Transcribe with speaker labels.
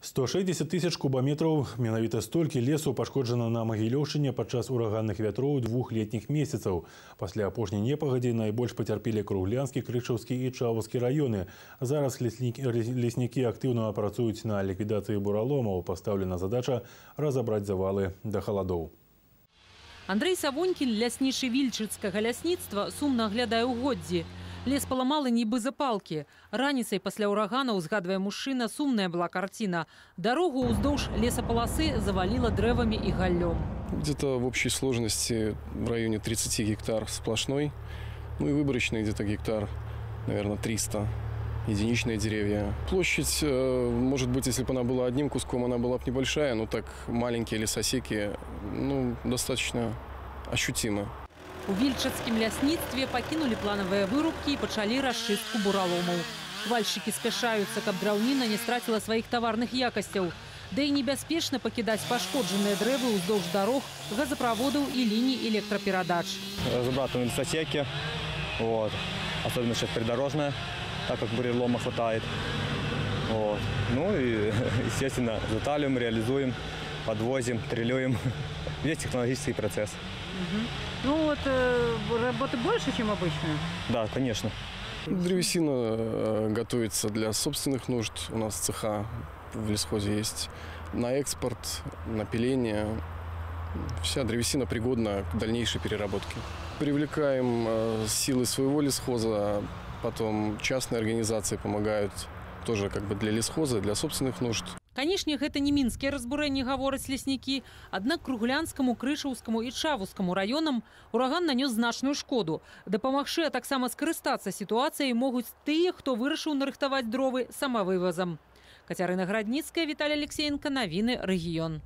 Speaker 1: 160 тысяч кубометраў менавіта столькі лесу пашкоджана на магілёўшчыне падчас ураганных вятроў двух летніх месяцаў. Пасля апошняй непагадзі найбольш пацярпелі круглянскі, крычаўскі і чаваўскі раёны. Зараз леснікі, актыўна працуюць на ліквідацыі бураломаў. Пастаўлена задача разабраць завалы да халадоў.
Speaker 2: Андрей Савонькін, ляснішы вільчыцкага лясніцтва, сумна аглядае ўгоддзі. Лес паламала нібы запалкі. Раніцай пасля ўрагана узгадвае мужчына, сумная была карціна. Дарогу ўздоўж лесапаласы заваліла дрэвамі і галлём.
Speaker 3: Где-то в общей сложности в районе 30 гектар сплошной. Ну и выборочный где-то гектар, наверное, 300 единичные деревья. Площадь, э, может быть, если бы она была одним куском, она была бы небольшая, но так маленькие лесосеки, ну, достаточно ощутимо.
Speaker 2: У вільчацкім лясніцтве пакінулі планавыя вырубкі і пачалі расчыстку бураломаў. Вальшчыкі спяшаюцца, каб драўніна не страціла сваіх таварных якасцяў. Да і небяспечна пакідаць пашкоджаныя дрэвы ўздоўж дарог, газаправодаў і ліній электраперадач.
Speaker 4: разобраться на лесосеке, вот. особенно сейчас придорожная, так как бурелома хватает. Вот. Ну и, естественно, заталим, реализуем, подвозим, трелюем. Весь технологический процесс.
Speaker 2: Ну вот работы больше, чем обычно.
Speaker 4: Да, конечно.
Speaker 3: Древесина э, готовится для собственных нужд. У нас цеха в лесхозе есть на экспорт, на пиление. Вся древесина пригодна к дальнейшей переработке. Привлекаем э, силы своего лесхоза, потом частные организации помогают тоже как бы для лесхоза, для собственных нужд.
Speaker 2: Канешне, гэта не мінскія разбурэнні гавораць леснікі, аднак круглянскаму, крышаўскаму і чавускаму раёнам ураган нанёс значную шкоду. Дапамагчы, а таксама скарыстацца сітуацыяй могуць тыя, хто вырашыў нарыхтаваць дровы самавывазам. Кацярына Градніцкая, Віталий Алексеенко, навіны рэгіён.